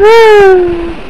Woo!